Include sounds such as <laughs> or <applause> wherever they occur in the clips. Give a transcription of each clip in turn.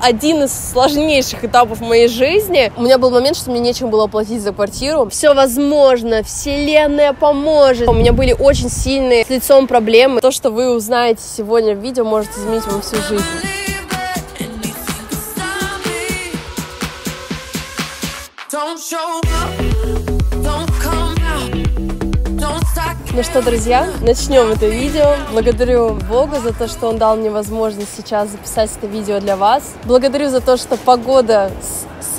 один из сложнейших этапов моей жизни. У меня был момент, что мне нечем было платить за квартиру. Все возможно, вселенная поможет. У меня были очень сильные с лицом проблемы. То, что вы узнаете сегодня в видео, может изменить вам всю жизнь. Ну что, друзья, начнем это видео. Благодарю Бога за то, что Он дал мне возможность сейчас записать это видео для вас. Благодарю за то, что погода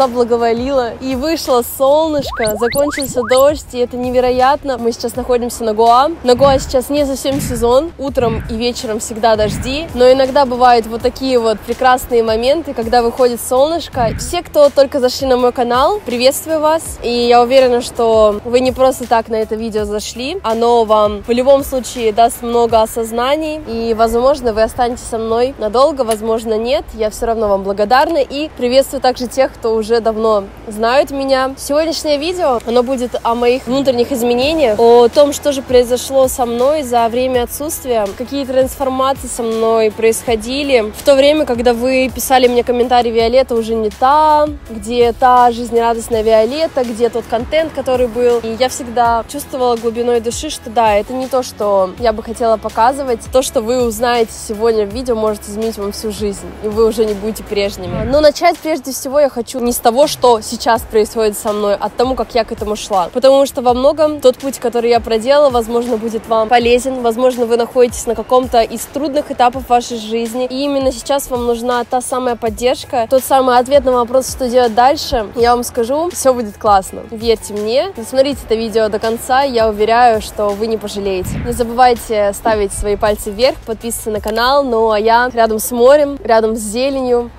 соблаговолило, и вышло солнышко, закончился дождь, и это невероятно. Мы сейчас находимся на Гоа. На Гоа сейчас не совсем сезон, утром и вечером всегда дожди, но иногда бывают вот такие вот прекрасные моменты, когда выходит солнышко. Все, кто только зашли на мой канал, приветствую вас, и я уверена, что вы не просто так на это видео зашли, оно вам в любом случае даст много осознаний, и, возможно, вы останетесь со мной надолго, возможно, нет, я все равно вам благодарна, и приветствую также тех, кто уже давно знают меня. Сегодняшнее видео, оно будет о моих внутренних изменениях, о том, что же произошло со мной за время отсутствия, какие трансформации со мной происходили. В то время, когда вы писали мне комментарий «Виолетта уже не та», где та жизнерадостная Виолетта, где тот контент, который был. И я всегда чувствовала глубиной души, что да, это не то, что я бы хотела показывать. То, что вы узнаете сегодня в видео, может изменить вам всю жизнь, и вы уже не будете прежними. Но начать прежде всего я хочу не с того, что сейчас происходит со мной, а тому, как я к этому шла. Потому что во многом тот путь, который я проделала, возможно, будет вам полезен, возможно, вы находитесь на каком-то из трудных этапов вашей жизни, и именно сейчас вам нужна та самая поддержка, тот самый ответ на вопрос, что делать дальше. Я вам скажу, все будет классно. Верьте мне, смотрите это видео до конца, я уверяю, что вы не пожалеете. Не забывайте ставить свои пальцы вверх, подписываться на канал, ну а я рядом с морем, рядом с зеленью,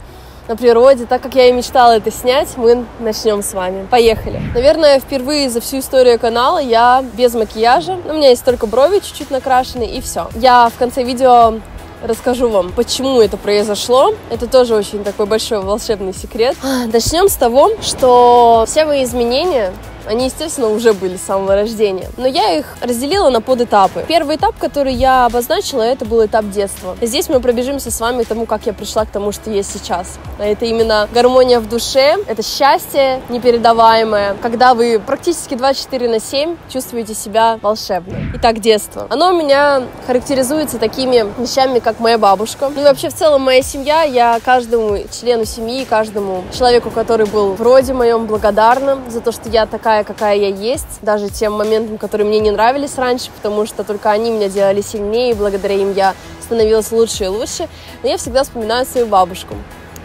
на природе, так как я и мечтала это снять, мы начнем с вами. Поехали. Наверное, впервые за всю историю канала я без макияжа. У меня есть только брови чуть-чуть накрашены и все. Я в конце видео расскажу вам, почему это произошло. Это тоже очень такой большой волшебный секрет. Начнем с того, что все мои изменения они, естественно, уже были с самого рождения. Но я их разделила на подэтапы. Первый этап, который я обозначила, это был этап детства. Здесь мы пробежимся с вами тому, как я пришла к тому, что есть сейчас. Это именно гармония в душе, это счастье непередаваемое, когда вы практически 24 на 7 чувствуете себя волшебно. Итак, детство. Оно у меня характеризуется такими вещами, как моя бабушка. Ну и вообще в целом моя семья, я каждому члену семьи, каждому человеку, который был в роде моем, благодарна за то, что я такая такая, какая я есть, даже тем моментам, которые мне не нравились раньше, потому что только они меня делали сильнее, и благодаря им я становилась лучше и лучше. Но я всегда вспоминаю свою бабушку.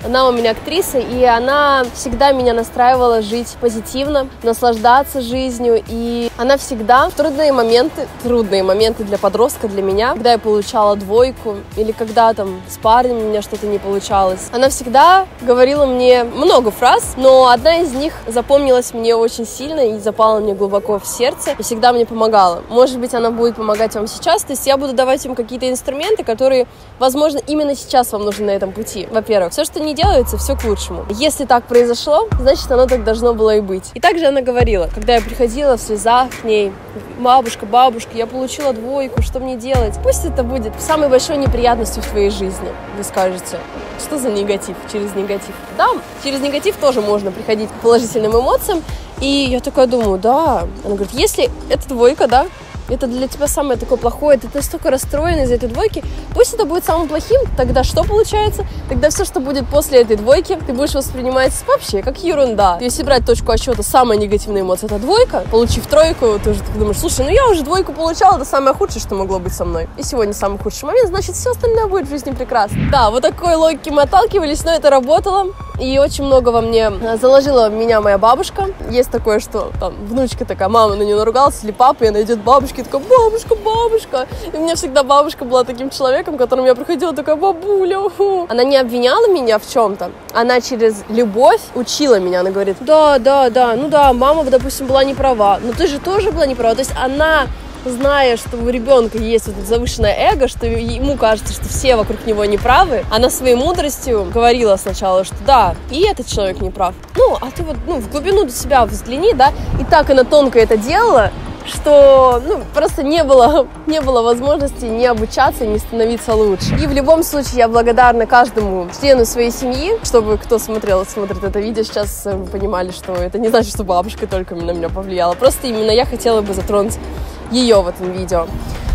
Она у меня актриса, и она всегда меня настраивала жить позитивно, наслаждаться жизнью. И она всегда в трудные моменты, трудные моменты для подростка, для меня, когда я получала двойку, или когда там с парнем у меня что-то не получалось, она всегда говорила мне много фраз, но одна из них запомнилась мне очень сильно и запала мне глубоко в сердце, и всегда мне помогала. Может быть, она будет помогать вам сейчас, то есть я буду давать им какие-то инструменты, которые, возможно, именно сейчас вам нужны на этом пути. Во-первых, все, что не делается, все к лучшему. Если так произошло, значит, оно так должно было и быть. И также она говорила, когда я приходила в слезах к ней, бабушка, бабушка, я получила двойку, что мне делать? Пусть это будет самой большой неприятностью в твоей жизни. Вы скажете, что за негатив через негатив? Да, через негатив тоже можно приходить к положительным эмоциям. И я такая думаю, да. Она говорит, если это двойка, да, это для тебя самое такое плохое, ты настолько расстроен из этой двойки, пусть это будет самым плохим, тогда что получается? Тогда все, что будет после этой двойки, ты будешь воспринимать вообще как ерунда. Если брать точку отсчета, самая негативная эмоция это двойка, получив тройку, ты уже думаешь, слушай, ну я уже двойку получала, это самое худшее, что могло быть со мной. И сегодня самый худший момент, значит, все остальное будет в жизни прекрасно. Да, вот такой логики мы отталкивались, но это работало. И очень много во мне э, заложила меня моя бабушка. Есть такое, что там внучка такая, мама на нее наругалась, или папа, и она идет бабушке, такая, бабушка, бабушка. И у меня всегда бабушка была таким человеком, к которому я приходила, такая, бабуля. Уху. Она не обвиняла меня в чем-то, она через любовь учила меня. Она говорит, да, да, да, ну да, мама, допустим, была не права, но ты же тоже была не права. То есть она зная, что у ребенка есть вот завышенное эго, что ему кажется, что все вокруг него неправы, она своей мудростью говорила сначала, что да, и этот человек не прав. Ну, а ты вот ну, в глубину себя взгляни, да, и так она тонко это делала, что ну, просто не было, <laughs> не было возможности не обучаться, не становиться лучше. И в любом случае я благодарна каждому члену своей семьи, чтобы кто смотрел, смотрит это видео сейчас, вы понимали, что это не значит, что бабушка только на меня повлияла. Просто именно я хотела бы затронуть ее в этом видео.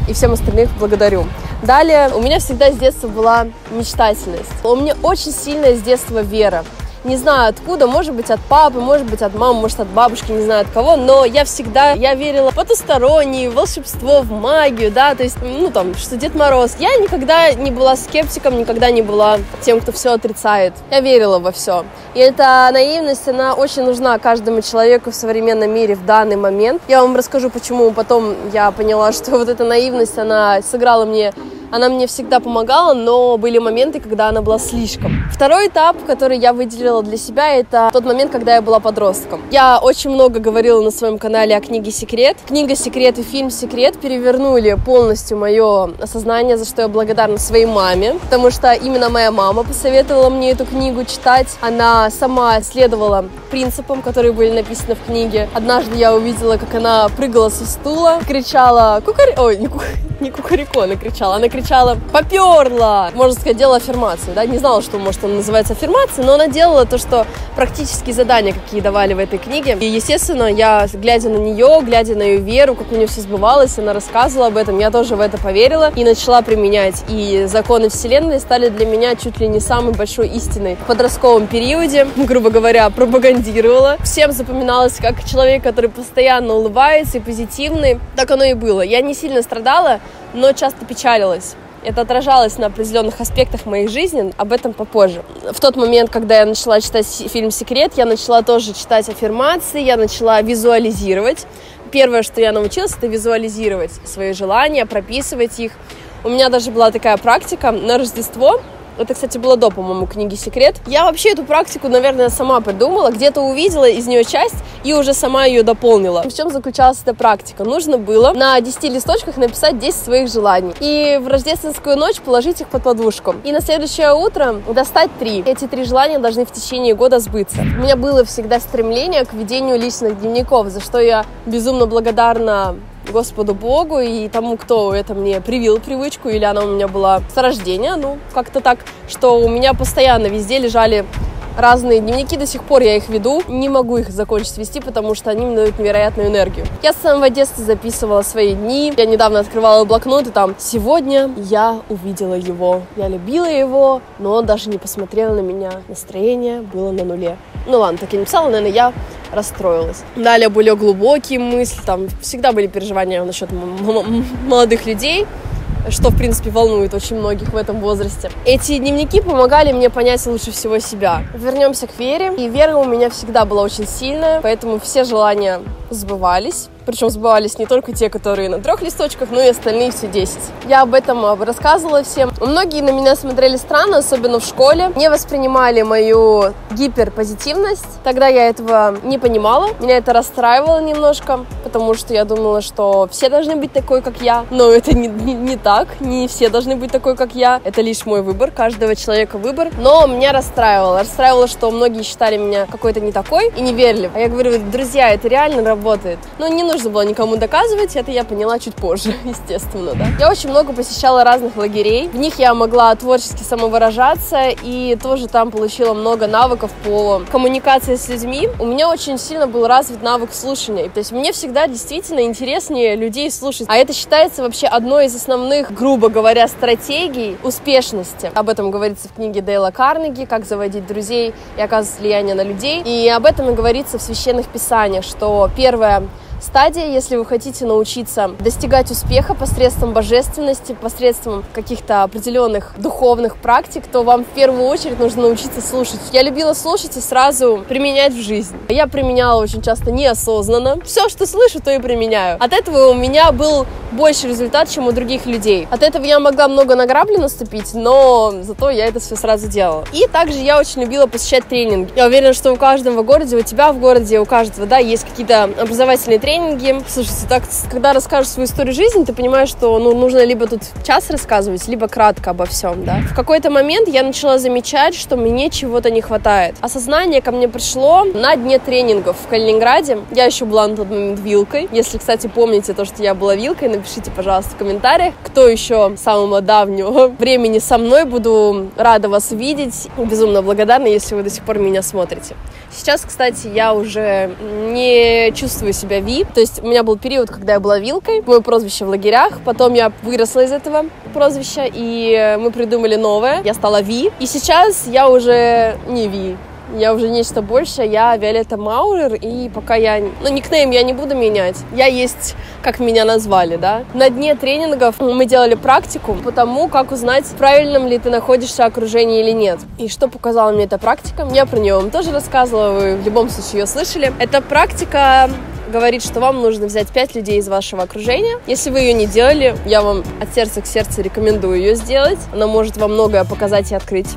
И всем остальных благодарю. Далее, у меня всегда с детства была мечтательность. У меня очень сильная с детства вера не знаю откуда, может быть от папы, может быть от мамы, может от бабушки, не знаю от кого, но я всегда, я верила в потустороннее, в волшебство, в магию, да, то есть, ну там, что Дед Мороз. Я никогда не была скептиком, никогда не была тем, кто все отрицает. Я верила во все. И эта наивность, она очень нужна каждому человеку в современном мире в данный момент. Я вам расскажу, почему потом я поняла, что <laughs> вот эта наивность, она сыграла мне она мне всегда помогала, но были моменты, когда она была слишком. Второй этап, который я выделила для себя, это тот момент, когда я была подростком. Я очень много говорила на своем канале о книге «Секрет». Книга «Секрет» и фильм «Секрет» перевернули полностью мое осознание, за что я благодарна своей маме, потому что именно моя мама посоветовала мне эту книгу читать. Она сама следовала принципам, которые были написаны в книге. Однажды я увидела, как она прыгала со стула, кричала «Кукари...» Ой, не, ку... <laughs> не кукарико, она кричала, она кричала кричала «Поперла!» Можно сказать, делала аффирмацию, да, не знала, что, может, он называется аффирмацией, но она делала то, что практические задания, какие давали в этой книге. И, естественно, я, глядя на нее, глядя на ее веру, как у нее все сбывалось, она рассказывала об этом, я тоже в это поверила и начала применять. И законы Вселенной стали для меня чуть ли не самой большой истиной. В подростковом периоде, грубо говоря, пропагандировала. Всем запоминалось как человек, который постоянно улыбается и позитивный. Так оно и было. Я не сильно страдала, но часто печалилась. Это отражалось на определенных аспектах моей жизни, об этом попозже. В тот момент, когда я начала читать фильм «Секрет», я начала тоже читать аффирмации, я начала визуализировать. Первое, что я научилась, это визуализировать свои желания, прописывать их. У меня даже была такая практика на Рождество. Это, кстати, было до, по-моему, книги «Секрет». Я вообще эту практику, наверное, сама придумала, где-то увидела из нее часть и уже сама ее дополнила. В чем заключалась эта практика? Нужно было на 10 листочках написать 10 своих желаний и в рождественскую ночь положить их под подушку. И на следующее утро достать три. Эти три желания должны в течение года сбыться. У меня было всегда стремление к ведению личных дневников, за что я безумно благодарна Господу Богу и тому, кто это мне привил привычку, или она у меня была с рождения, ну, как-то так, что у меня постоянно везде лежали разные дневники, до сих пор я их веду. Не могу их закончить вести, потому что они мне дают невероятную энергию. Я с самого детства записывала свои дни. Я недавно открывала блокнот, и там «Сегодня я увидела его. Я любила его, но он даже не посмотрел на меня. Настроение было на нуле». Ну ладно, так я не писала, наверное, я расстроилась. Далее более глубокие мысли, там всегда были переживания насчет молодых людей, что, в принципе, волнует очень многих в этом возрасте. Эти дневники помогали мне понять лучше всего себя. Вернемся к вере. И вера у меня всегда была очень сильная, поэтому все желания сбывались. Причем сбывались не только те, которые на трех листочках, но и остальные все 10. Я об этом рассказывала всем. Многие на меня смотрели странно, особенно в школе. Не воспринимали мою гиперпозитивность. Тогда я этого не понимала. Меня это расстраивало немножко, потому что я думала, что все должны быть такой, как я. Но это не, не, не так. Не все должны быть такой, как я. Это лишь мой выбор. Каждого человека выбор. Но меня расстраивало. Расстраивало, что многие считали меня какой-то не такой и не верили. А я говорю, друзья, это реально работает. Но не нужно было никому доказывать, это я поняла чуть позже, <laughs> естественно, да. Я очень много посещала разных лагерей, в них я могла творчески самовыражаться и тоже там получила много навыков по коммуникации с людьми. У меня очень сильно был развит навык слушания, то есть мне всегда действительно интереснее людей слушать, а это считается вообще одной из основных, грубо говоря, стратегий успешности. Об этом говорится в книге Дейла Карнеги «Как заводить друзей и оказывать влияние на людей», и об этом и говорится в священных писаниях, что первое стадия, если вы хотите научиться достигать успеха посредством божественности, посредством каких-то определенных духовных практик, то вам в первую очередь нужно научиться слушать. Я любила слушать и сразу применять в жизнь. Я применяла очень часто неосознанно. Все, что слышу, то и применяю. От этого у меня был больше результат, чем у других людей. От этого я могла много на грабли наступить, но зато я это все сразу делала. И также я очень любила посещать тренинги. Я уверена, что у каждого городе, у тебя в городе, у каждого, да, есть какие-то образовательные тренинги, тренинги. Слушайте, так, когда расскажешь свою историю жизни, ты понимаешь, что ну, нужно либо тут час рассказывать, либо кратко обо всем, да. В какой-то момент я начала замечать, что мне чего-то не хватает. Осознание ко мне пришло на дне тренингов в Калининграде. Я еще была на тот момент вилкой. Если, кстати, помните то, что я была вилкой, напишите, пожалуйста, в комментариях, кто еще самого давнего <laughs> времени со мной. Буду рада вас видеть. Безумно благодарна, если вы до сих пор меня смотрите. Сейчас, кстати, я уже не чувствую себя То есть у меня был период, когда я была вилкой. Мое прозвище в лагерях. Потом я выросла из этого прозвища, и мы придумали новое. Я стала Ви. И сейчас я уже не Ви. Я уже нечто большее, я Виолетта Маурер, и пока я... Ну, никнейм я не буду менять. Я есть, как меня назвали, да. На дне тренингов мы делали практику по тому, как узнать, в правильном ли ты находишься окружении или нет. И что показала мне эта практика? Я про нее вам тоже рассказывала, вы в любом случае ее слышали. Эта практика говорит, что вам нужно взять 5 людей из вашего окружения. Если вы ее не делали, я вам от сердца к сердцу рекомендую ее сделать. Она может вам многое показать и открыть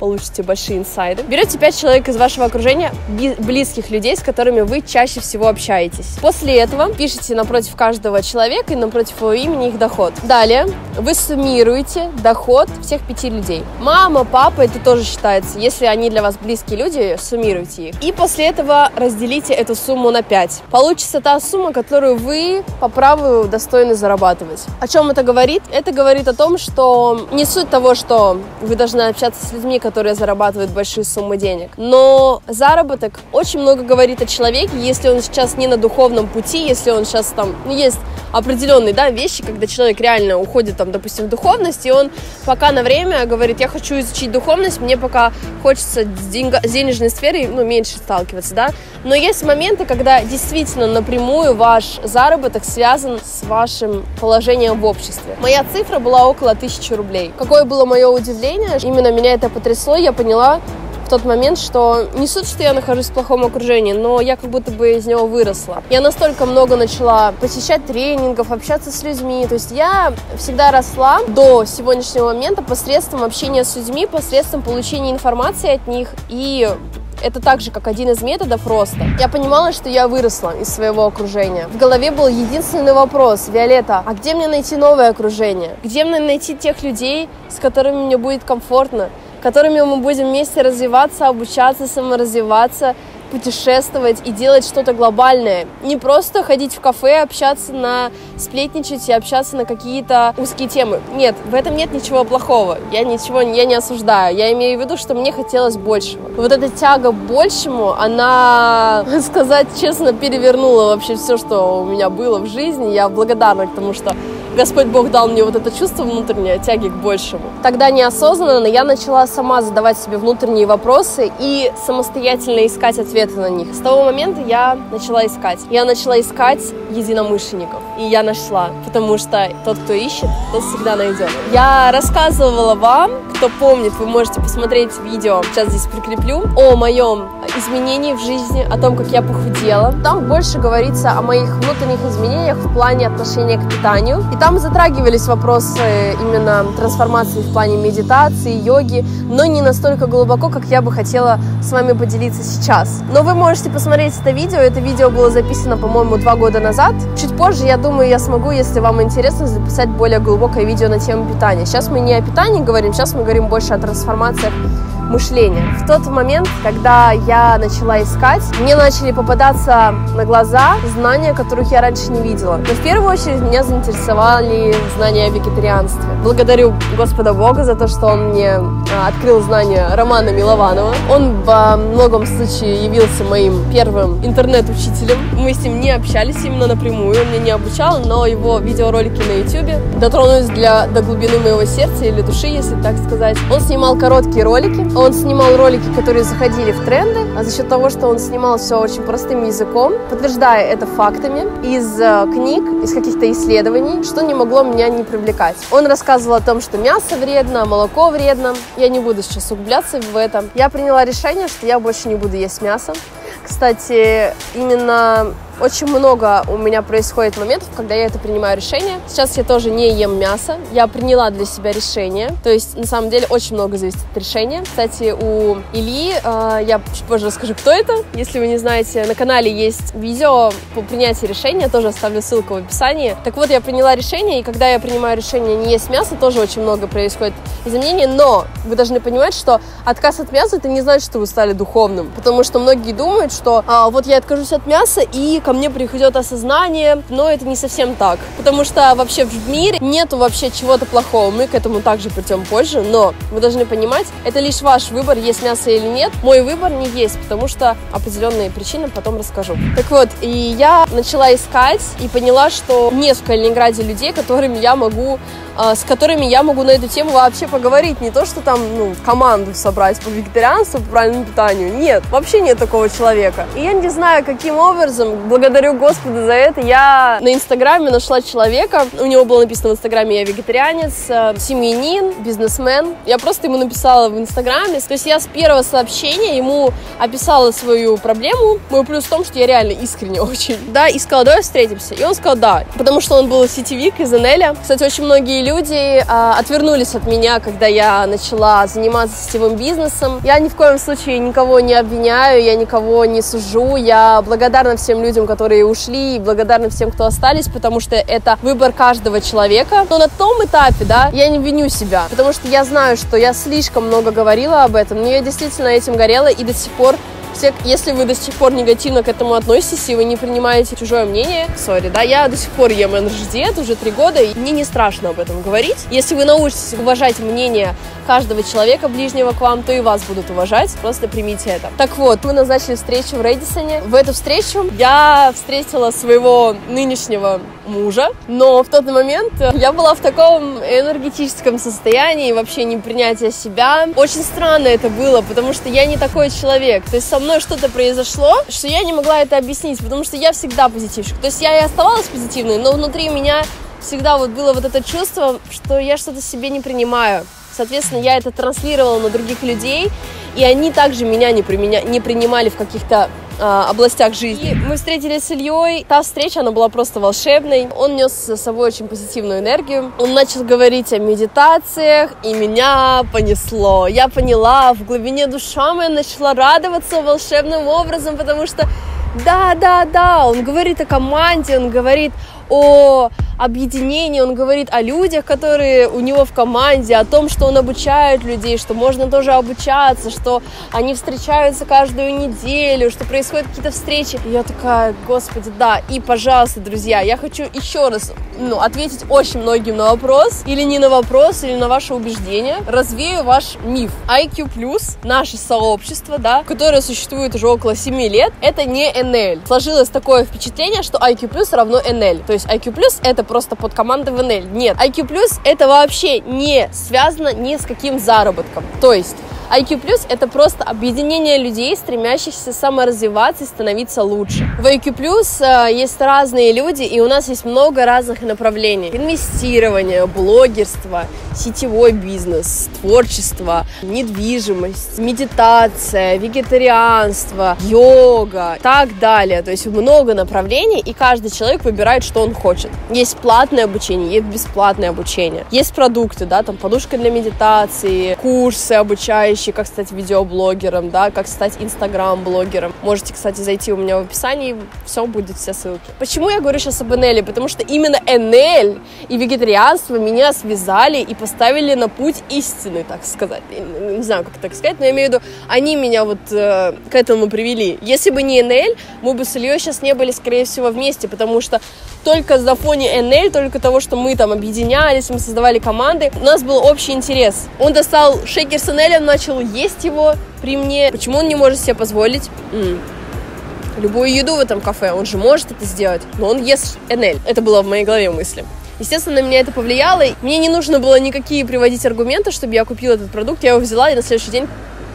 получите большие инсайды. Берете 5 человек из вашего окружения, близких людей, с которыми вы чаще всего общаетесь. После этого пишите напротив каждого человека и напротив его имени их доход. Далее вы суммируете доход всех пяти людей. Мама, папа, это тоже считается. Если они для вас близкие люди, суммируйте их. И после этого разделите эту сумму на 5. Получится та сумма, которую вы по праву достойны зарабатывать. О чем это говорит? Это говорит о том, что не суть того, что вы должны общаться с людьми, которые зарабатывают большие суммы денег. Но заработок очень много говорит о человеке, если он сейчас не на духовном пути, если он сейчас там, ну, есть определенные, да, вещи, когда человек реально уходит там, допустим, в духовность, и он пока на время говорит, я хочу изучить духовность, мне пока хочется с, деньга, с денежной сферой, ну, меньше сталкиваться, да, но есть моменты, когда действительно напрямую ваш заработок связан с вашим положением в обществе. Моя цифра была около тысячи рублей. Какое было мое удивление, именно меня это потрясло, потрясло, я поняла в тот момент, что не суть, что я нахожусь в плохом окружении, но я как будто бы из него выросла. Я настолько много начала посещать тренингов, общаться с людьми. То есть я всегда росла до сегодняшнего момента посредством общения с людьми, посредством получения информации от них и это так же, как один из методов роста. Я понимала, что я выросла из своего окружения. В голове был единственный вопрос, Виолетта, а где мне найти новое окружение? Где мне найти тех людей, с которыми мне будет комфортно? Которыми мы будем вместе развиваться, обучаться, саморазвиваться, путешествовать и делать что-то глобальное. Не просто ходить в кафе, общаться на сплетничать и общаться на какие-то узкие темы. Нет, в этом нет ничего плохого. Я ничего я не осуждаю. Я имею в виду, что мне хотелось большего. Вот эта тяга к большему, она, <laughs> сказать честно, перевернула вообще все, что у меня было в жизни. Я благодарна к тому, что Господь Бог дал мне вот это чувство внутреннее, тяги к большему. Тогда неосознанно я начала сама задавать себе внутренние вопросы и самостоятельно искать ответы на них. С того момента я начала искать. Я начала искать единомышленников. И я нашла, потому что тот, кто ищет, тот всегда найдет. Я рассказывала вам, кто помнит, вы можете посмотреть видео, сейчас здесь прикреплю, о моем изменении в жизни, о том, как я похудела. Там больше говорится о моих внутренних изменениях в плане отношения к питанию. И там затрагивались вопросы именно трансформации в плане медитации, йоги, но не настолько глубоко, как я бы хотела с вами поделиться сейчас. Но вы можете посмотреть это видео. Это видео было записано, по-моему, два года назад. Чуть позже, я думаю, я смогу, если вам интересно, записать более глубокое видео на тему питания. Сейчас мы не о питании говорим, сейчас мы говорим больше о трансформациях мышления. В тот момент, когда я начала искать, мне начали попадаться на глаза знания, которых я раньше не видела. Но в первую очередь меня заинтересовали знания о вегетарианстве. Благодарю Господа Бога за то, что Он мне а, открыл знания Романа Милованова. Он во многом случае явился моим первым интернет-учителем. Мы с ним не общались именно напрямую, он меня не обучал, но его видеоролики на YouTube дотронулись для, до глубины моего сердца или души, если так сказать. Он снимал короткие ролики, он снимал ролики, которые заходили в тренды, а за счет того, что он снимал все очень простым языком, подтверждая это фактами из э, книг, из каких-то исследований, что не могло меня не привлекать. Он рассказывал о том, что мясо вредно, молоко вредно. Я не буду сейчас углубляться в этом. Я приняла решение, что я больше не буду есть мясо. Кстати, именно очень много у меня происходит моментов, когда я это принимаю решение. Сейчас я тоже не ем мясо. Я приняла для себя решение. То есть, на самом деле, очень много зависит от решения. Кстати, у Ильи, э, я чуть позже расскажу, кто это. Если вы не знаете, на канале есть видео по принятию решения. Тоже оставлю ссылку в описании. Так вот, я приняла решение, и когда я принимаю решение не есть мясо, тоже очень много происходит изменений. Но вы должны понимать, что отказ от мяса это не значит, что вы стали духовным. Потому что многие думают, что а, вот я откажусь от мяса, и ко мне приходит осознание, но это не совсем так, потому что вообще в мире нету вообще чего-то плохого, мы к этому также придем позже, но вы должны понимать, это лишь ваш выбор, есть мясо или нет, мой выбор не есть, потому что определенные причины потом расскажу. Так вот, и я начала искать и поняла, что нет в Калининграде людей, которыми я могу с которыми я могу на эту тему вообще поговорить. Не то, что там, ну, команду собрать по вегетарианству, по правильному питанию. Нет, вообще нет такого человека. И я не знаю, каким образом, благодарю Господа за это, я на Инстаграме нашла человека, у него было написано в Инстаграме «Я вегетарианец», э, семьянин, бизнесмен. Я просто ему написала в Инстаграме, то есть я с первого сообщения ему описала свою проблему. Мой плюс в том, что я реально искренне <laughs> очень, да, и сказала, давай встретимся. И он сказал, да, потому что он был сетевик из НЛ. Кстати, очень многие люди а, отвернулись от меня, когда я начала заниматься сетевым бизнесом. Я ни в коем случае никого не обвиняю, я никого не сужу. Я благодарна всем людям, которые ушли, и благодарна всем, кто остались, потому что это выбор каждого человека. Но на том этапе, да, я не виню себя, потому что я знаю, что я слишком много говорила об этом, но я действительно этим горела и до сих пор все, если вы до сих пор негативно к этому относитесь и вы не принимаете чужое мнение, сори, да, я до сих пор ем НРЖД уже три года, и мне не страшно об этом говорить. Если вы научитесь уважать мнение каждого человека ближнего к вам, то и вас будут уважать, просто примите это. Так вот, мы назначили встречу в Редисоне. В эту встречу я встретила своего нынешнего мужа, но в тот момент я была в таком энергетическом состоянии, вообще не принятия себя. Очень странно это было, потому что я не такой человек. То есть со мной что-то произошло, что я не могла это объяснить, потому что я всегда позитивщик. То есть я и оставалась позитивной, но внутри меня всегда вот было вот это чувство, что я что-то себе не принимаю. Соответственно, я это транслировала на других людей, и они также меня не, применя... не принимали в каких-то э, областях жизни. И мы встретились с Ильей. Та встреча, она была просто волшебной. Он нес с собой очень позитивную энергию. Он начал говорить о медитациях, и меня понесло. Я поняла, в глубине душа моя начала радоваться волшебным образом, потому что да, да, да, он говорит о команде, он говорит о объединении, он говорит о людях, которые у него в команде, о том, что он обучает людей, что можно тоже обучаться, что они встречаются каждую неделю, что происходят какие-то встречи. И я такая, господи, да. И, пожалуйста, друзья, я хочу еще раз ну, ответить очень многим на вопрос, или не на вопрос, или на ваше убеждение. Развею ваш миф. IQ+, наше сообщество, да, которое существует уже около 7 лет, это не НЛ. Сложилось такое впечатление, что IQ+, равно НЛ. То есть IQ+, это просто под командой ВНЛ. Нет, IQ+, это вообще не связано ни с каким заработком. То есть IQ Plus это просто объединение людей, стремящихся саморазвиваться и становиться лучше. В IQ Plus э, есть разные люди, и у нас есть много разных направлений. Инвестирование, блогерство, сетевой бизнес, творчество, недвижимость, медитация, вегетарианство, йога и так далее. То есть много направлений, и каждый человек выбирает, что он хочет. Есть платное обучение, есть бесплатное обучение. Есть продукты, да, там подушка для медитации, курсы обучающие, вещи, как стать видеоблогером, да, как стать инстаграм-блогером. Можете, кстати, зайти у меня в описании, все будет, все ссылки. Почему я говорю сейчас об НЛ? Потому что именно НЛ и вегетарианство меня связали и поставили на путь истины, так сказать. Не знаю, как так сказать, но я имею в виду, они меня вот э, к этому привели. Если бы не НЛ, мы бы с Ильей сейчас не были, скорее всего, вместе, потому что только на фоне НЛ, только того, что мы там объединялись, мы создавали команды, у нас был общий интерес. Он достал шейкер с НЛ, начал начал есть его при мне. Почему он не может себе позволить м- любую еду в этом кафе? Он же может это сделать, но он ест НЛ. Это было в моей голове мысли. Естественно, на меня это повлияло. Мне не нужно было никакие приводить аргументы, чтобы я купила этот продукт. Я его взяла и на следующий день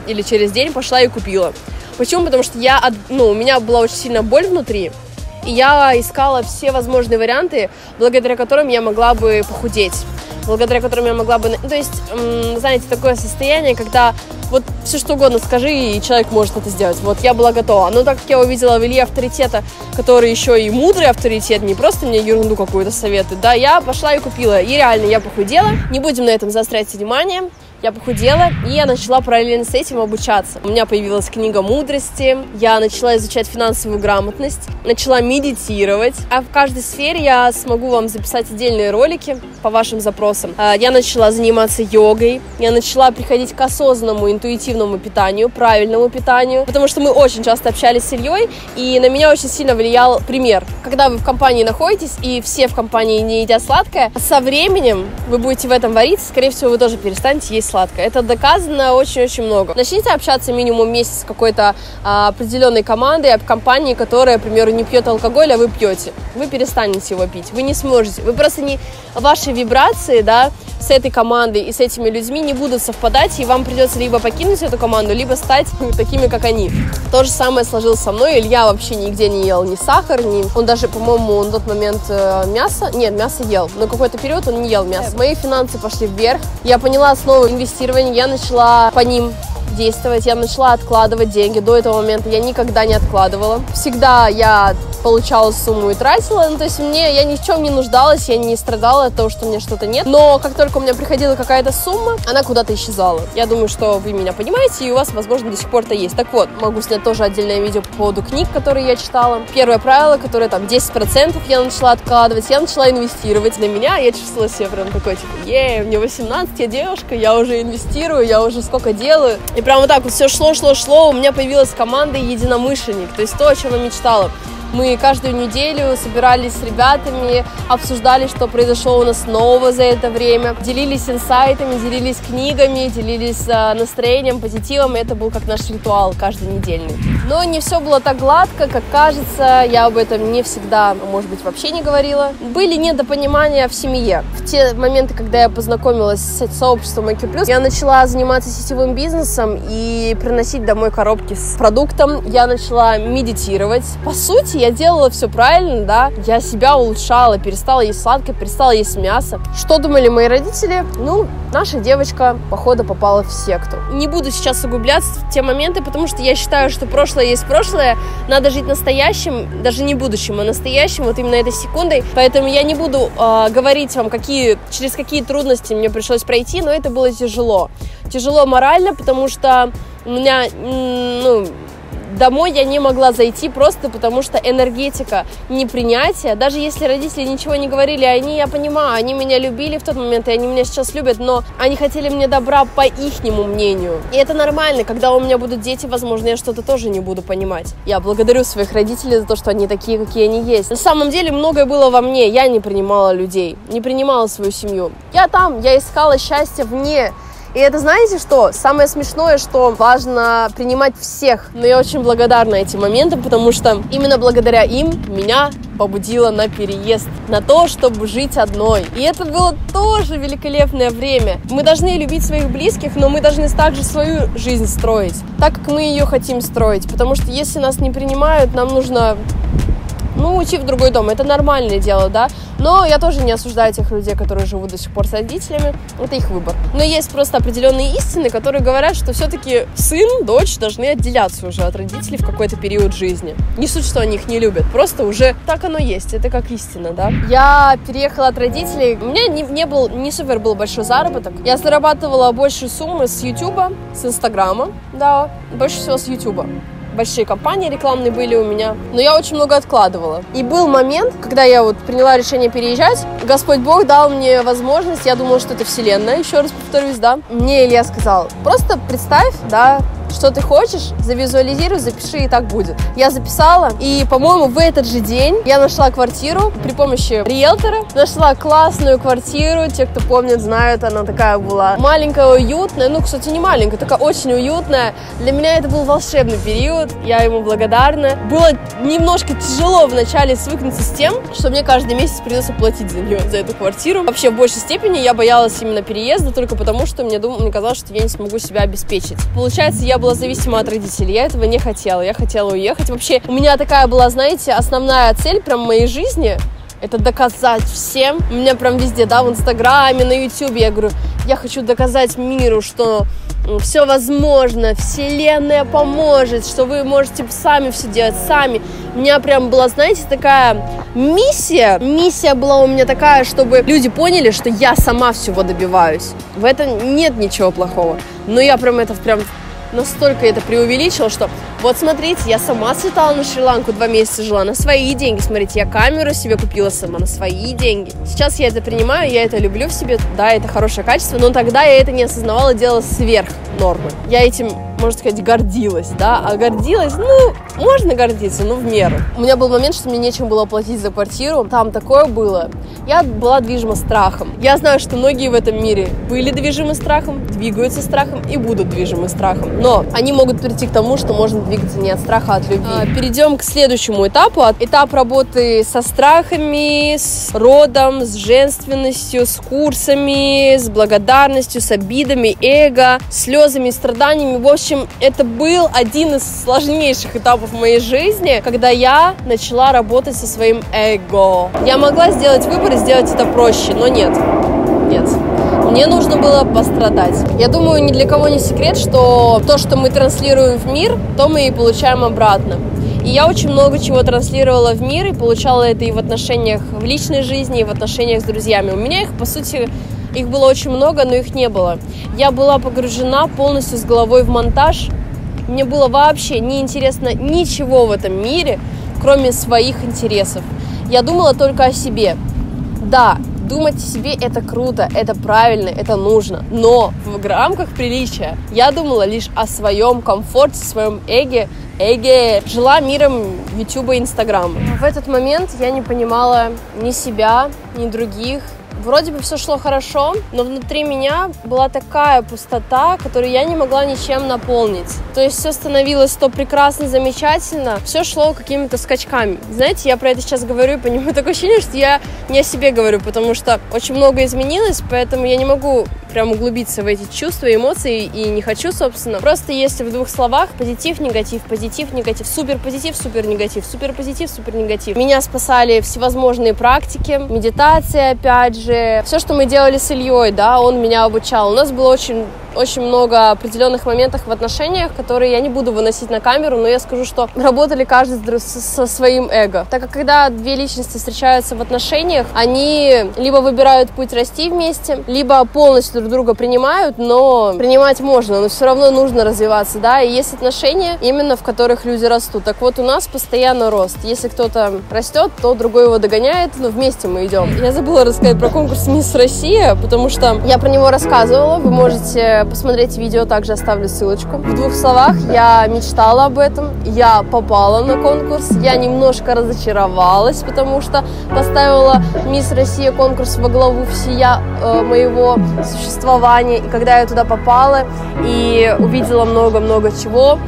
или через день пошла и купила. Почему? Потому что я, ну, у меня была очень сильная боль внутри, и я искала все возможные варианты, благодаря которым я могла бы похудеть благодаря которым я могла бы... Ну, то есть, знаете, такое состояние, когда вот все что угодно скажи, и человек может это сделать. Вот я была готова. Но так как я увидела в Илье авторитета, который еще и мудрый авторитет, не просто мне ерунду какую-то советует, да, я пошла и купила. И реально я похудела. Не будем на этом заострять внимание я похудела, и я начала параллельно с этим обучаться. У меня появилась книга мудрости, я начала изучать финансовую грамотность, начала медитировать, а в каждой сфере я смогу вам записать отдельные ролики по вашим запросам. А, я начала заниматься йогой, я начала приходить к осознанному интуитивному питанию, правильному питанию, потому что мы очень часто общались с Ильей, и на меня очень сильно влиял пример. Когда вы в компании находитесь, и все в компании не едят сладкое, со временем вы будете в этом вариться, скорее всего, вы тоже перестанете есть сладкое. Это доказано очень-очень много. Начните общаться минимум месяц с какой-то а, определенной командой, компанией, которая, к примеру, не пьет алкоголь, а вы пьете. Вы перестанете его пить. Вы не сможете. Вы просто не... Ваши вибрации, да, с этой командой и с этими людьми не будут совпадать, и вам придется либо покинуть эту команду, либо стать <laughs> такими, как они. То же самое сложилось со мной. Илья вообще нигде не ел ни сахар, ни... Он даже, по-моему, на тот момент э, мясо... Нет, мясо ел. Но какой-то период он не ел мясо. Мои финансы пошли вверх. Я поняла снова инвестирование. Я начала по ним действовать, я начала откладывать деньги. До этого момента я никогда не откладывала. Всегда я получала сумму и тратила. Ну, то есть мне, я ни в чем не нуждалась, я не страдала от того, что у меня что-то нет. Но как только у меня приходила какая-то сумма, она куда-то исчезала. Я думаю, что вы меня понимаете, и у вас, возможно, до сих пор это есть. Так вот, могу снять тоже отдельное видео по поводу книг, которые я читала. Первое правило, которое там 10% я начала откладывать, я начала инвестировать. На меня я чувствовала себя прям такой, типа, ей, мне 18, я девушка, я уже инвестирую, я уже сколько делаю. И прям вот так вот все шло, шло, шло, у меня появилась команда единомышленник, то есть то, о чем я мечтала. Мы каждую неделю собирались с ребятами, обсуждали, что произошло у нас нового за это время, делились инсайтами, делились книгами, делились э, настроением, позитивом, и это был как наш ритуал каждый недельный. Но не все было так гладко, как кажется, я об этом не всегда, может быть, вообще не говорила. Были недопонимания в семье. В те моменты, когда я познакомилась с сообществом IQ+, я начала заниматься сетевым бизнесом и приносить домой коробки с продуктом. Я начала медитировать. По сути, я делала все правильно, да, я себя улучшала, перестала есть сладкое, перестала есть мясо. Что думали мои родители? Ну, наша девочка, походу, попала в секту. Не буду сейчас углубляться в те моменты, потому что я считаю, что прошлое есть прошлое, надо жить настоящим, даже не будущим, а настоящим, вот именно этой секундой. Поэтому я не буду э, говорить вам, какие, через какие трудности мне пришлось пройти, но это было тяжело. Тяжело морально, потому что у меня, ну, домой я не могла зайти просто потому, что энергетика непринятия, даже если родители ничего не говорили, они, я понимаю, они меня любили в тот момент, и они меня сейчас любят, но они хотели мне добра по ихнему мнению. И это нормально, когда у меня будут дети, возможно, я что-то тоже не буду понимать. Я благодарю своих родителей за то, что они такие, какие они есть. На самом деле многое было во мне, я не принимала людей, не принимала свою семью. Я там, я искала счастье вне и это знаете что? Самое смешное, что важно принимать всех. Но я очень благодарна этим моментам, потому что именно благодаря им меня побудило на переезд, на то, чтобы жить одной. И это было тоже великолепное время. Мы должны любить своих близких, но мы должны также свою жизнь строить, так как мы ее хотим строить. Потому что если нас не принимают, нам нужно ну, уйти в другой дом, это нормальное дело, да, но я тоже не осуждаю тех людей, которые живут до сих пор с родителями, это их выбор. Но есть просто определенные истины, которые говорят, что все-таки сын, дочь должны отделяться уже от родителей в какой-то период жизни. Не суть, что они их не любят, просто уже так оно есть, это как истина, да. Я переехала от родителей, у меня не, не был, не супер был большой заработок, я зарабатывала большие суммы с Ютуба, с Инстаграма, да, больше всего с Ютуба большие компании рекламные были у меня, но я очень много откладывала. И был момент, когда я вот приняла решение переезжать, Господь Бог дал мне возможность, я думала, что это вселенная, еще раз повторюсь, да. Мне Илья сказал, просто представь, да, что ты хочешь, завизуализируй, запиши, и так будет. Я записала, и, по-моему, в этот же день я нашла квартиру при помощи риэлтора. Нашла классную квартиру, те, кто помнит, знают, она такая была маленькая, уютная, ну, кстати, не маленькая, такая очень уютная. Для меня это был волшебный период, я ему благодарна. Было немножко тяжело вначале свыкнуться с тем, что мне каждый месяц придется платить за нее, за эту квартиру. Вообще, в большей степени я боялась именно переезда, только потому, что мне, дум... мне казалось, что я не смогу себя обеспечить. Получается, я была зависима от родителей. Я этого не хотела. Я хотела уехать. Вообще, у меня такая была, знаете, основная цель прям моей жизни это доказать всем. У меня прям везде, да, в Инстаграме, на Ютубе. Я говорю, я хочу доказать миру, что все возможно, вселенная поможет, что вы можете сами все делать, сами. У меня прям была, знаете, такая миссия. Миссия была у меня такая, чтобы люди поняли, что я сама всего добиваюсь. В этом нет ничего плохого. Но я прям это прям настолько это преувеличил, что вот смотрите, я сама слетала на Шри-Ланку, два месяца жила на свои деньги. Смотрите, я камеру себе купила сама на свои деньги. Сейчас я это принимаю, я это люблю в себе, да, это хорошее качество, но тогда я это не осознавала, делала сверх нормы. Я этим можно сказать, гордилась, да, а гордилась, ну, можно гордиться, но в меру. У меня был момент, что мне нечем было платить за квартиру, там такое было. Я была движима страхом. Я знаю, что многие в этом мире были движимы страхом, двигаются страхом и будут движимы страхом. Но они могут прийти к тому, что можно двигаться не от страха, а от любви. А, перейдем к следующему этапу. Этап работы со страхами, с родом, с женственностью, с курсами, с благодарностью, с обидами, эго, слезами, страданиями. В общем, общем, это был один из сложнейших этапов моей жизни, когда я начала работать со своим эго. Я могла сделать выбор и сделать это проще, но нет. Нет. Мне нужно было пострадать. Я думаю, ни для кого не секрет, что то, что мы транслируем в мир, то мы и получаем обратно. И я очень много чего транслировала в мир и получала это и в отношениях в личной жизни, и в отношениях с друзьями. У меня их, по сути, их было очень много, но их не было. Я была погружена полностью с головой в монтаж. Мне было вообще неинтересно ничего в этом мире, кроме своих интересов. Я думала только о себе. Да, думать о себе это круто, это правильно, это нужно. Но в рамках приличия я думала лишь о своем комфорте, своем эге, эге. Жила миром Ютуба и Инстаграма. В этот момент я не понимала ни себя, ни других, Вроде бы все шло хорошо, но внутри меня была такая пустота, которую я не могла ничем наполнить. То есть все становилось то прекрасно, замечательно, все шло какими-то скачками. Знаете, я про это сейчас говорю и понимаю <laughs> такое ощущение, что я не о себе говорю, потому что очень много изменилось, поэтому я не могу прям углубиться в эти чувства, эмоции и не хочу, собственно. Просто если в двух словах позитив, негатив, позитив, негатив, супер позитив, супер негатив, супер позитив, супер негатив. Меня спасали всевозможные практики, медитация, опять же, все, что мы делали с Ильей, да, он меня обучал. У нас было очень очень много определенных моментов в отношениях, которые я не буду выносить на камеру, но я скажу, что работали каждый со своим эго. Так как когда две личности встречаются в отношениях, они либо выбирают путь расти вместе, либо полностью друг друга принимают, но принимать можно, но все равно нужно развиваться, да, и есть отношения именно в которых люди растут. Так вот, у нас постоянно рост. Если кто-то растет, то другой его догоняет, но вместе мы идем. Я забыла рассказать про конкурс Мисс Россия, потому что я про него рассказывала, вы можете посмотреть видео, также оставлю ссылочку. В двух словах, я мечтала об этом, я попала на конкурс, я немножко разочаровалась, потому что поставила Мисс Россия конкурс во главу всея э, моего существования. И когда я туда попала и увидела много-много чего,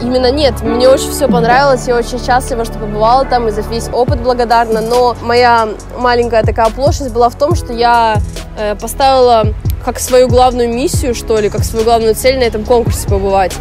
Именно нет, мне очень все понравилось, я очень счастлива, что побывала там и за весь опыт благодарна, но моя маленькая такая оплошность была в том, что я э, поставила как свою главную миссию, что ли, как свою главную цель на этом конкурсе побывать.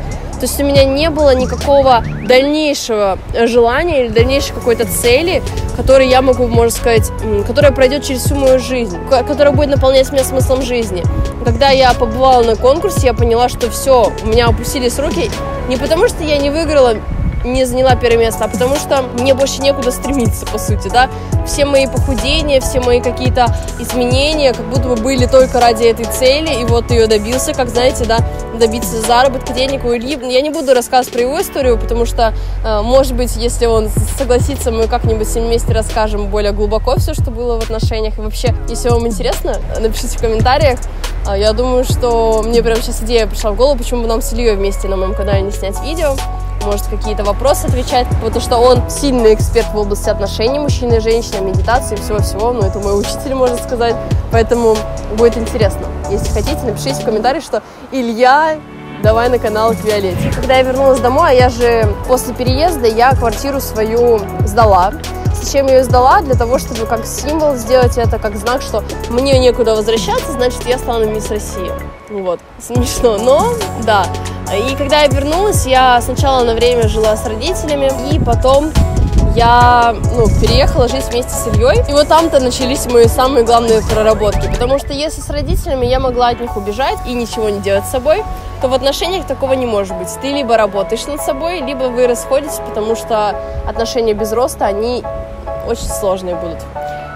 То есть у меня не было никакого дальнейшего желания или дальнейшей какой-то цели, которой я могу, можно сказать, которая пройдет через всю мою жизнь, которая будет наполнять меня смыслом жизни. Когда я побывала на конкурсе, я поняла, что все, у меня опустились руки. Не потому, что я не выиграла не заняла первое место, а потому что мне больше некуда стремиться, по сути, да. Все мои похудения, все мои какие-то изменения как будто бы были только ради этой цели, и вот ее добился, как знаете, да, добиться заработка денег у Ильи. Я не буду рассказывать про его историю, потому что, э, может быть, если он согласится, мы как-нибудь с ним вместе расскажем более глубоко все, что было в отношениях. И вообще, если вам интересно, напишите в комментариях. Э, я думаю, что мне прямо сейчас идея пришла в голову, почему бы нам с Ильей вместе на моем канале не снять видео может какие-то вопросы отвечать, потому что он сильный эксперт в области отношений мужчины и женщины, медитации и всего-всего, ну, это мой учитель, можно сказать, поэтому будет интересно. Если хотите, напишите в комментариях, что Илья давай на канал к Виолетте. Когда я вернулась домой, а я же после переезда, я квартиру свою сдала. Зачем я ее сдала? Для того, чтобы как символ сделать это, как знак, что мне некуда возвращаться, значит, я стану мисс России. Вот, смешно, но да. И когда я вернулась, я сначала на время жила с родителями, и потом я ну, переехала жить вместе с Ильей. И вот там-то начались мои самые главные проработки. Потому что если с родителями я могла от них убежать и ничего не делать с собой, то в отношениях такого не может быть. Ты либо работаешь над собой, либо вы расходитесь, потому что отношения без роста, они очень сложные будут.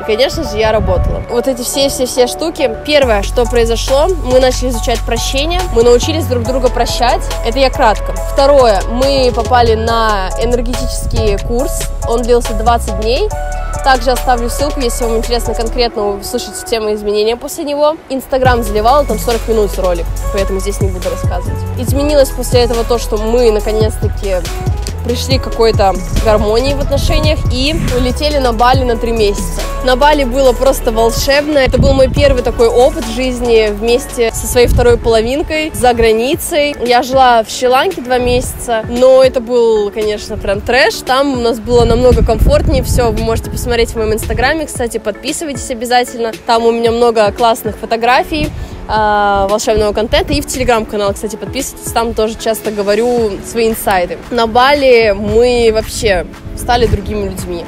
Конечно же, я работала. Вот эти все-все-все штуки. Первое, что произошло, мы начали изучать прощение, мы научились друг друга прощать. Это я кратко. Второе, мы попали на энергетический курс, он длился 20 дней. Также оставлю ссылку, если вам интересно конкретно услышать тему изменения после него. Инстаграм заливал, там 40 минут ролик, поэтому здесь не буду рассказывать. Изменилось после этого то, что мы наконец-таки пришли к какой-то гармонии в отношениях и улетели на Бали на три месяца. На Бали было просто волшебно. Это был мой первый такой опыт жизни вместе со своей второй половинкой за границей. Я жила в Шри-Ланке два месяца, но это был, конечно, прям трэш. Там у нас было намного комфортнее все. Вы можете посмотреть в моем инстаграме, кстати, подписывайтесь обязательно. Там у меня много классных фотографий волшебного контента. И в телеграм-канал, кстати, подписывайтесь, там тоже часто говорю свои инсайды. На Бали мы вообще стали другими людьми.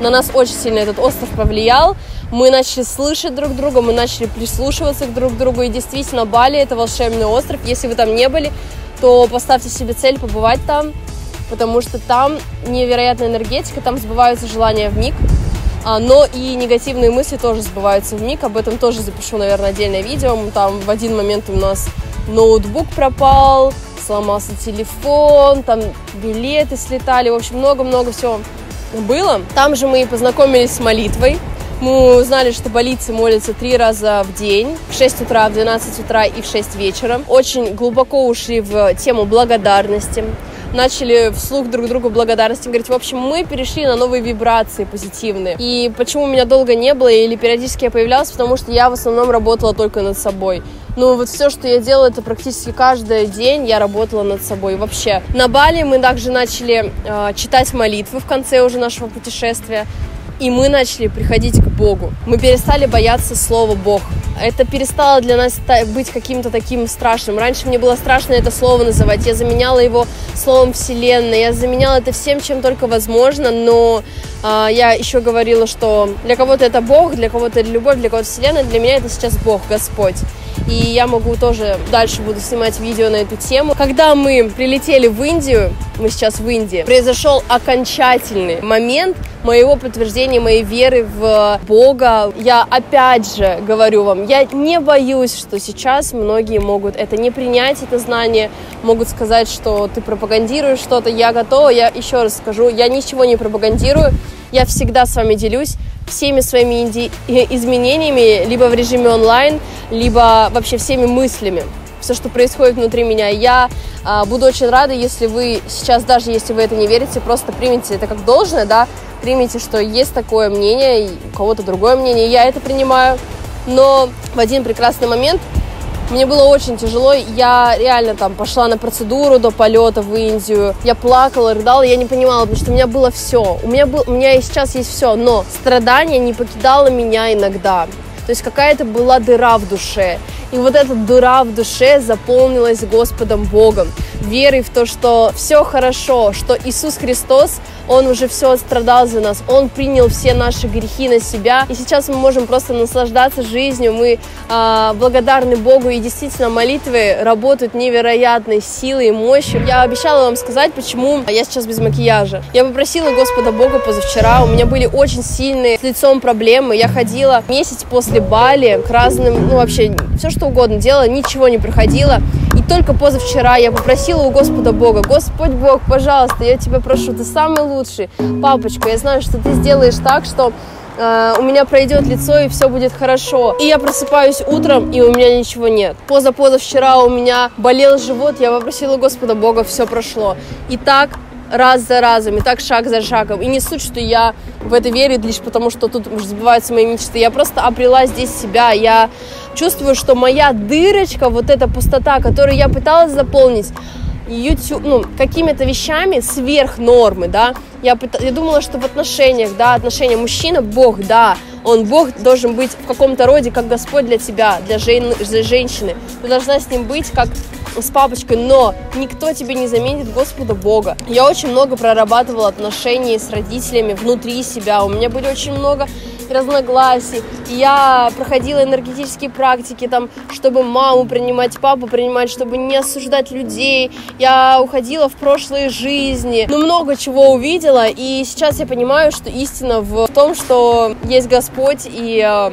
На нас очень сильно этот остров повлиял. Мы начали слышать друг друга, мы начали прислушиваться к друг другу. И действительно, Бали — это волшебный остров. Если вы там не были, то поставьте себе цель побывать там, потому что там невероятная энергетика, там сбываются желания в миг. А, но и негативные мысли тоже сбываются в миг. Об этом тоже запишу, наверное, отдельное видео. Там в один момент у нас ноутбук пропал, сломался телефон, там билеты слетали, в общем, много-много всего было. Там же мы и познакомились с молитвой. Мы узнали, что болицы молятся три раза в день, в 6 утра, в 12 утра и в 6 вечера. Очень глубоко ушли в тему благодарности начали вслух друг другу благодарности говорить. В общем, мы перешли на новые вибрации позитивные. И почему меня долго не было или периодически я появлялась, потому что я в основном работала только над собой. Ну, вот все, что я делала, это практически каждый день я работала над собой. Вообще, на Бали мы также начали э, читать молитвы в конце уже нашего путешествия. И мы начали приходить к Богу. Мы перестали бояться слова Бог. Это перестало для нас быть каким-то таким страшным. Раньше мне было страшно это слово называть. Я заменяла его словом Вселенная. Я заменяла это всем, чем только возможно. Но я еще говорила, что для кого-то это Бог, для кого-то это любовь, для кого-то Вселенная. Для меня это сейчас Бог, Господь. И я могу тоже дальше буду снимать видео на эту тему. Когда мы прилетели в Индию, мы сейчас в Индии, произошел окончательный момент моего подтверждения моей веры в Бога. Я опять же говорю вам, я не боюсь, что сейчас многие могут это не принять, это знание, могут сказать, что ты пропагандируешь что-то. Я готова, я еще раз скажу, я ничего не пропагандирую, я всегда с вами делюсь всеми своими изменениями, либо в режиме онлайн, либо вообще всеми мыслями все, что происходит внутри меня. Я а, буду очень рада, если вы сейчас, даже если вы это не верите, просто примите это как должное, да, примите, что есть такое мнение, у кого-то другое мнение, я это принимаю. Но в один прекрасный момент мне было очень тяжело. Я реально там пошла на процедуру до полета в Индию. Я плакала, рыдала, я не понимала, потому что у меня было все. У меня, был, у меня и сейчас есть все, но страдание не покидало меня иногда. То есть какая-то была дыра в душе. И вот эта дыра в душе заполнилась Господом Богом, верой в то, что все хорошо, что Иисус Христос, Он уже все отстрадал за нас, Он принял все наши грехи на себя, и сейчас мы можем просто наслаждаться жизнью, мы э, благодарны Богу, и действительно молитвы работают невероятной силой и мощью. Я обещала вам сказать, почему я сейчас без макияжа. Я попросила Господа Бога позавчера, у меня были очень сильные с лицом проблемы, я ходила месяц после Бали к разным, ну вообще, все что угодно делала, ничего не проходило. И только позавчера я попросила у Господа Бога, Господь Бог, пожалуйста, я тебя прошу, ты самый лучший. Папочка, я знаю, что ты сделаешь так, что Uh, у меня пройдет лицо и все будет хорошо. И я просыпаюсь утром, и у меня ничего нет. Поза-позавчера у меня болел живот, я попросила Господа Бога, все прошло. И так раз за разом, и так шаг за шагом. И не суть, что я в это верю лишь потому, что тут сбываются мои мечты. Я просто обрела здесь себя. Я чувствую, что моя дырочка, вот эта пустота, которую я пыталась заполнить, YouTube, ну, какими-то вещами сверх нормы, да, я, я думала, что в отношениях, да, отношения мужчина, Бог, да, он, Бог должен быть в каком-то роде, как Господь для тебя, для, жен, для женщины, ты должна с ним быть как с папочкой, но никто тебе не заменит Господа Бога. Я очень много прорабатывала отношений с родителями внутри себя. У меня были очень много разногласий. Я проходила энергетические практики, там, чтобы маму принимать, папу принимать, чтобы не осуждать людей. Я уходила в прошлые жизни. Ну, много чего увидела, и сейчас я понимаю, что истина в том, что есть Господь, и э,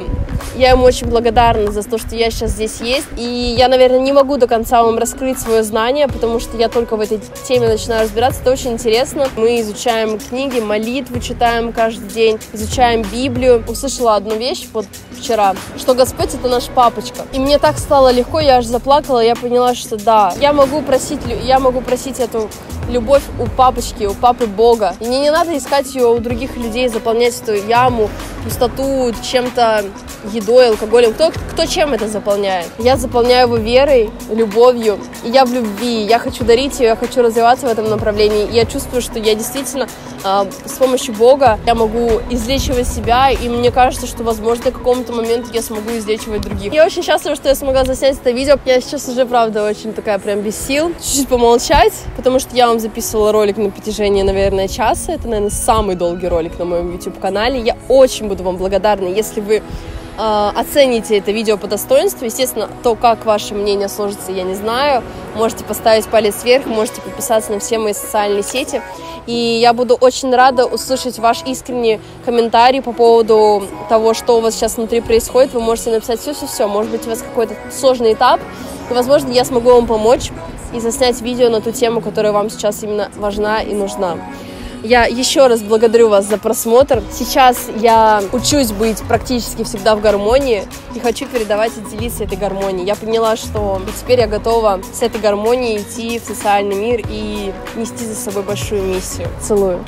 я ему очень благодарна за то, что я сейчас здесь есть. И я, наверное, не могу до конца вам раскрыть свое знание, потому что я только в этой теме начинаю разбираться. Это очень интересно. Мы изучаем книги, молитвы читаем каждый день, изучаем Библию. Услышала одну вещь вот вчера, что Господь это наш папочка. И мне так стало легко, я аж заплакала, я поняла, что да, я могу просить, я могу просить эту любовь у папочки, у папы Бога. И мне не надо искать ее у других людей, заполнять эту яму, пустоту чем-то едой, алкоголем. Кто, кто чем это заполняет? Я заполняю его верой, любовью. И я в любви. Я хочу дарить ее, я хочу развиваться в этом направлении. И я чувствую, что я действительно э, с помощью Бога я могу излечивать себя. И мне кажется, что, возможно, к какому-то моменту я смогу излечивать других. Я очень счастлива, что я смогла заснять это видео. Я сейчас уже, правда, очень такая прям без сил. Чуть-чуть помолчать, потому что я вам записывала ролик на протяжении, наверное, часа. Это, наверное, самый долгий ролик на моем YouTube-канале. Я очень буду вам благодарна, если вы оцените это видео по достоинству. Естественно, то, как ваше мнение сложится, я не знаю. Можете поставить палец вверх, можете подписаться на все мои социальные сети. И я буду очень рада услышать ваш искренний комментарий по поводу того, что у вас сейчас внутри происходит. Вы можете написать все-все-все. Может быть, у вас какой-то сложный этап, и, возможно, я смогу вам помочь и заснять видео на ту тему, которая вам сейчас именно важна и нужна. Я еще раз благодарю вас за просмотр. Сейчас я учусь быть практически всегда в гармонии и хочу передавать и делиться этой гармонией. Я поняла, что теперь я готова с этой гармонией идти в социальный мир и нести за собой большую миссию. Целую.